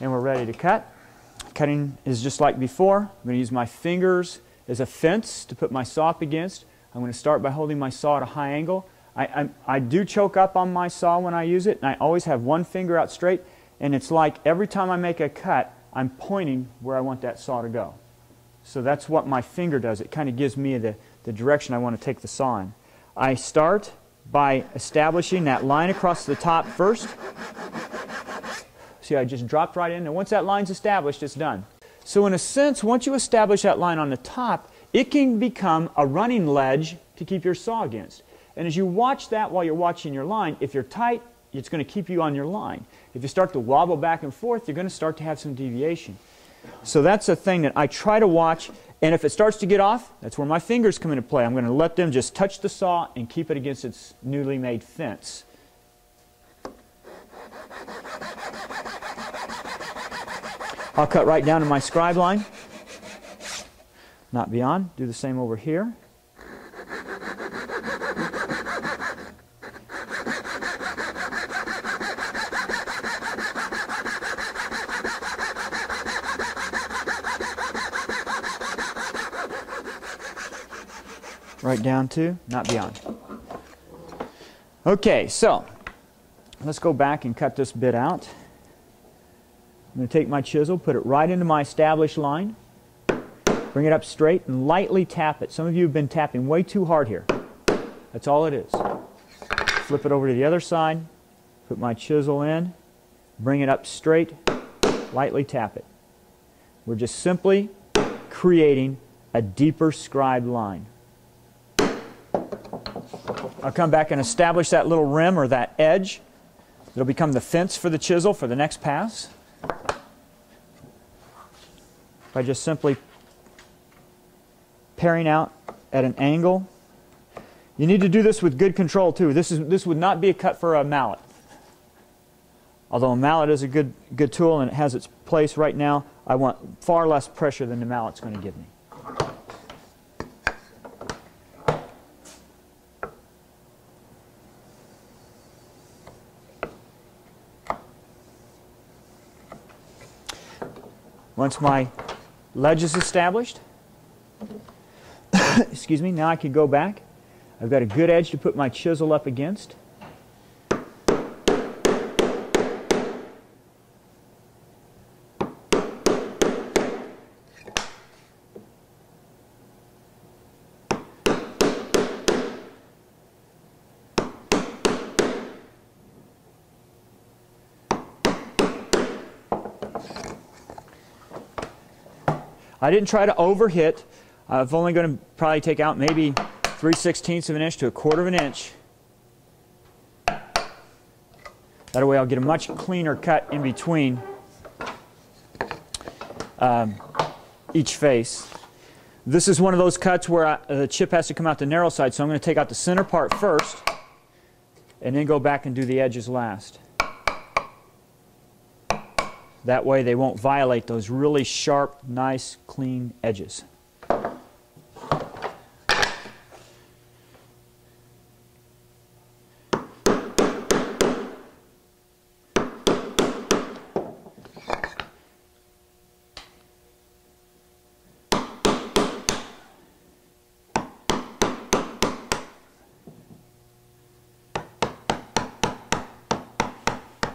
And we're ready to cut. Cutting is just like before. I'm going to use my fingers as a fence to put my saw up against. I'm going to start by holding my saw at a high angle. I, I, I, do choke up on my saw when I use it, and I always have one finger out straight. And it's like every time I make a cut, I'm pointing where I want that saw to go. So that's what my finger does. It kind of gives me the, the direction I want to take the saw in. I start by establishing that line across the top first. See, I just dropped right in, and once that line's established, it's done. So in a sense, once you establish that line on the top, it can become a running ledge to keep your saw against. And as you watch that while you're watching your line, if you're tight, it's going to keep you on your line. If you start to wobble back and forth, you're going to start to have some deviation. So that's a thing that I try to watch. And if it starts to get off, that's where my fingers come into play. I'm going to let them just touch the saw and keep it against its newly made fence. I'll cut right down to my scribe line. Not beyond. Do the same over here. right down to, not beyond. Okay, so let's go back and cut this bit out. I'm going to take my chisel, put it right into my established line, bring it up straight, and lightly tap it. Some of you have been tapping way too hard here. That's all it is. Flip it over to the other side, put my chisel in, bring it up straight, lightly tap it. We're just simply creating a deeper scribe line. I'll come back and establish that little rim or that edge. It'll become the fence for the chisel for the next pass. By just simply paring out at an angle. You need to do this with good control too. This, is, this would not be a cut for a mallet. Although a mallet is a good, good tool and it has its place right now, I want far less pressure than the mallet's going to give me. Once my ledge is established, excuse me, now I can go back. I've got a good edge to put my chisel up against. I didn't try to overhit. I'm only going to probably take out maybe 3 sixteenths of an inch to a quarter of an inch. That way I'll get a much cleaner cut in between um, each face. This is one of those cuts where I, uh, the chip has to come out the narrow side, so I'm going to take out the center part first and then go back and do the edges last. That way they won't violate those really sharp, nice, clean edges.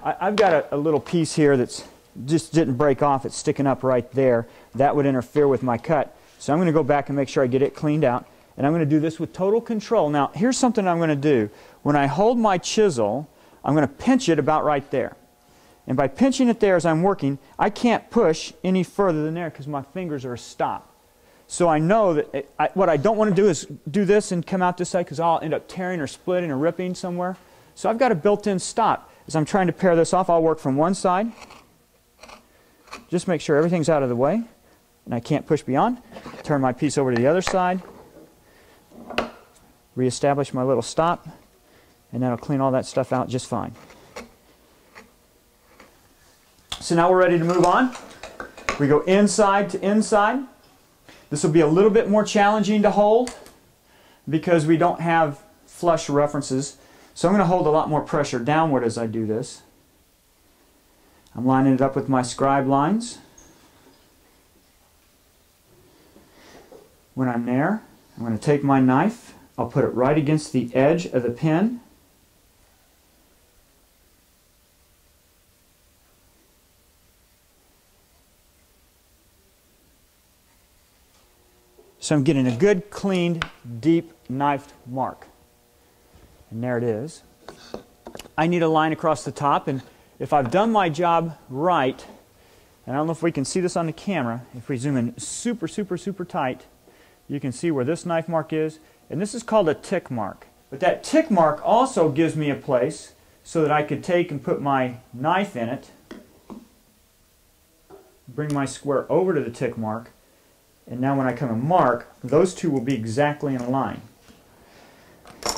I've got a, a, little piece here that's just didn't break off. It's sticking up right there. That would interfere with my cut. So I'm going to go back and make sure I get it cleaned out. And I'm going to do this with total control. Now, here's something I'm going to do. When I hold my chisel, I'm going to pinch it about right there. And by pinching it there as I'm working, I can't push any further than there because my fingers are a stop. So I know that it, I, what I don't want to do is do this and come out this side because I'll end up tearing or splitting or ripping somewhere. So I've got a built-in stop. As I'm trying to pare this off, I'll work from one side just make sure everything's out of the way and I can't push beyond. Turn my piece over to the other side. Reestablish my little stop and that'll clean all that stuff out just fine. So now we're ready to move on. We go inside to inside. This will be a little bit more challenging to hold because we don't have flush references. So I'm going to hold a lot more pressure downward as I do this. I'm lining it up with my scribe lines. When I'm there, I'm going to take my knife, I'll put it right against the edge of the pen. So I'm getting a good, cleaned, deep knifed mark. And there it is. I need a line across the top, and if I've done my job right, and I don't know if we can see this on the camera, if we zoom in super, super, super tight, you can see where this knife mark is, and this is called a tick mark. But that tick mark also gives me a place so that I could take and put my knife in it, bring my square over to the tick mark, and now when I come and mark, those two will be exactly in a line.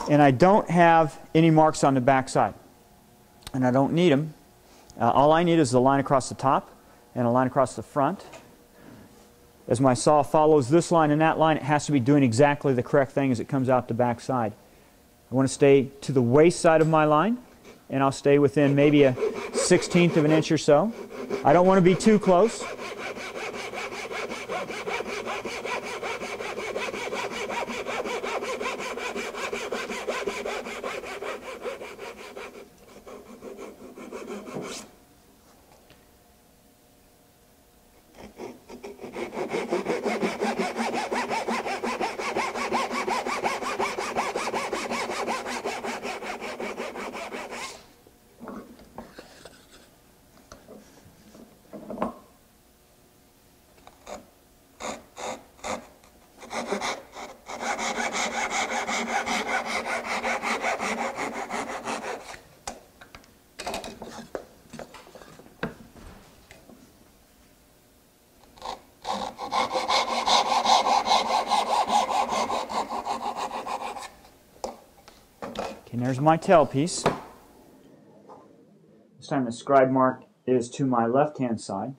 And I don't have any marks on the back side. And I don't need them. Uh, all I need is a line across the top and a line across the front. As my saw follows this line and that line, it has to be doing exactly the correct thing as it comes out the back side. I want to stay to the waste side of my line, and I'll stay within maybe a 16th of an inch or so. I don't want to be too close. And there's my tail piece. This time the scribe mark is to my left hand side.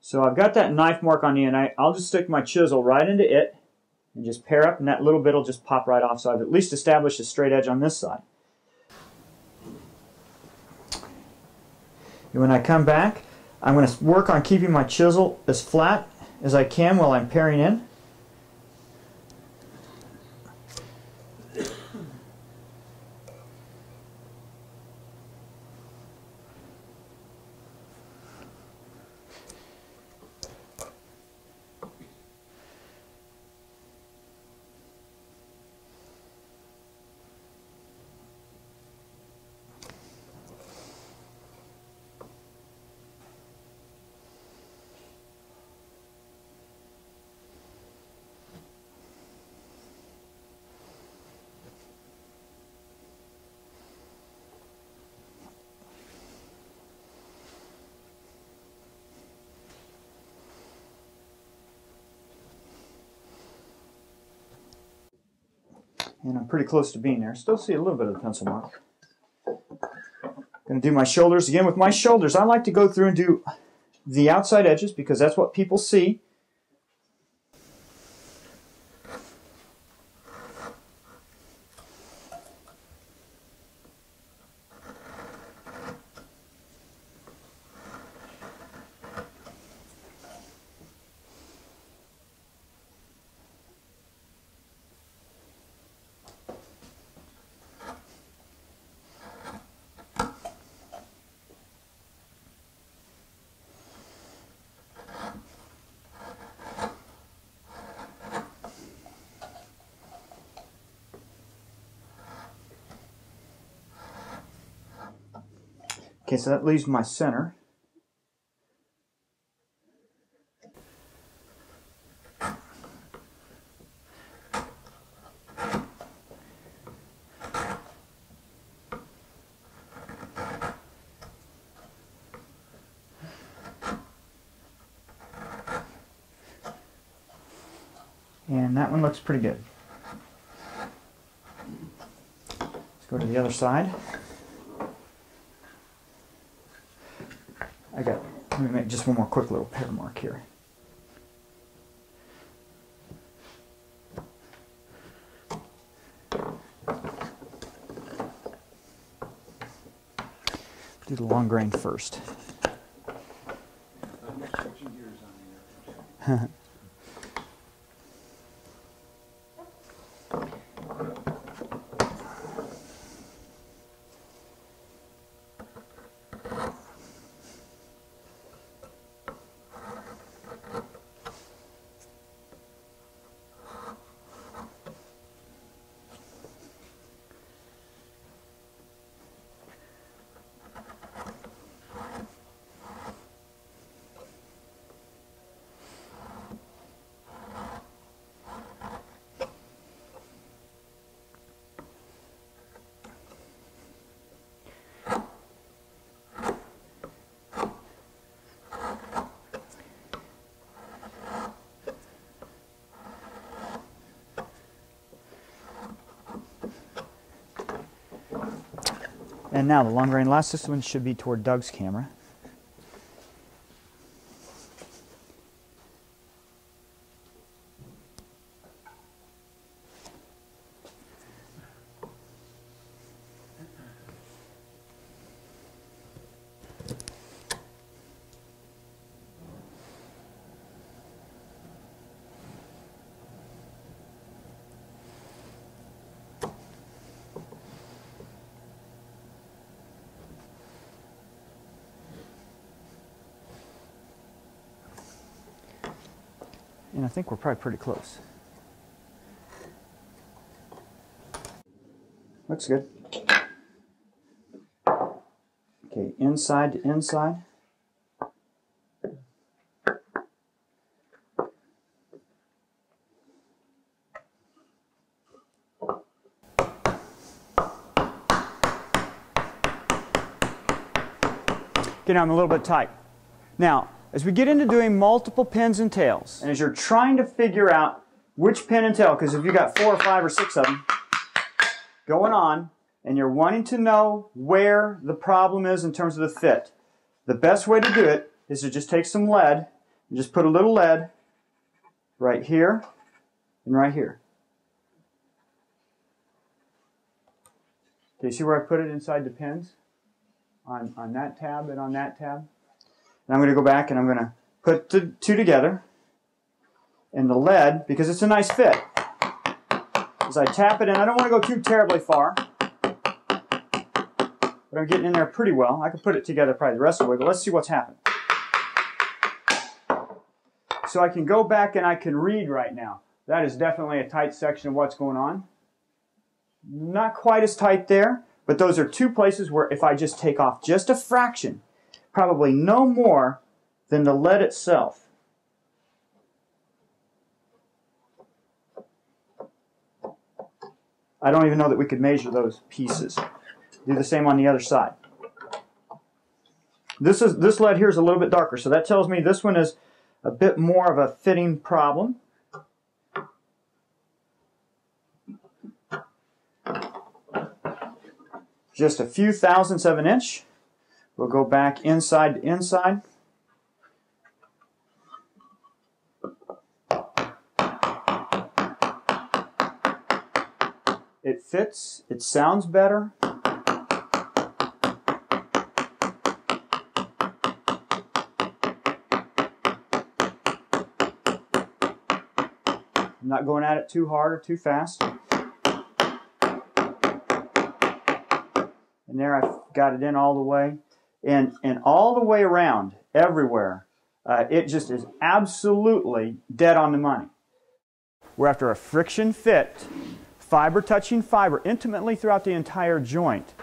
So I've got that knife mark on the end. I, I'll just stick my chisel right into it and just pare up and that little bit will just pop right off. So I've at least established a straight edge on this side. And when I come back, I'm going to work on keeping my chisel as flat as I can while I'm paring in. And I'm pretty close to being there. Still see a little bit of the pencil mark. Going to do my shoulders again. With my shoulders, I like to go through and do the outside edges because that's what people see. Okay, so that leaves my center. And that one looks pretty good. Let's go to the other side. I got, let me make just one more quick little pair mark here. Do the long grain first. And now the long grain last this one should be toward Doug's camera. And I think we're probably pretty close. Looks good. Okay, inside to inside. Okay, now I'm a little bit tight. Now, as we get into doing multiple pins and tails, and as you're trying to figure out which pin and tail, because if you've got four or five or six of them going on, and you're wanting to know where the problem is in terms of the fit, the best way to do it is to just take some lead and just put a little lead right here and right here. Okay, see where I put it inside the pins? On, on that tab and on that tab? And I'm going to go back and I'm going to put the two together. And the lead, because it's a nice fit, as I tap it in, I don't want to go too terribly far. But I'm getting in there pretty well. I can put it together probably the rest of the way, but let's see what's happened. So I can go back and I can read right now. That is definitely a tight section of what's going on. Not quite as tight there, but those are two places where if I just take off just a fraction, probably no more than the lead itself. I don't even know that we could measure those pieces. Do the same on the other side. This is this lead here is a little bit darker, so that tells me this one is a bit more of a fitting problem. Just a few thousandths of an inch. We'll go back inside to inside. It fits, it sounds better. I'm not going at it too hard or too fast. And there I've got it in all the way and, and all the way around, everywhere, uh, it just is absolutely dead on the money. We're after a friction fit, fiber touching fiber intimately throughout the entire joint.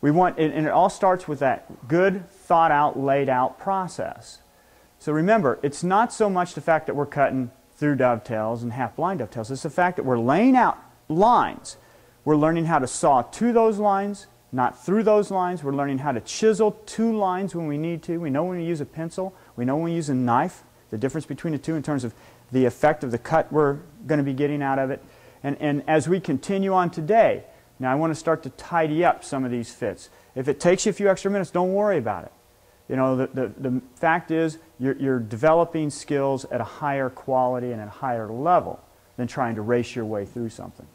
We want, and it all starts with that good, thought out, laid out process. So remember, it's not so much the fact that we're cutting through dovetails and half blind dovetails, it's the fact that we're laying out lines. We're learning how to saw to those lines, not through those lines. We're learning how to chisel to lines when we need to. We know when we use a pencil. We know when we use a knife, the difference between the two in terms of the effect of the cut we're going to be getting out of it. And, and as we continue on today, now I want to start to tidy up some of these fits. If it takes you a few extra minutes, don't worry about it. You know, the, the, the fact is you're, you're developing skills at a higher quality and at a higher level than trying to race your way through something.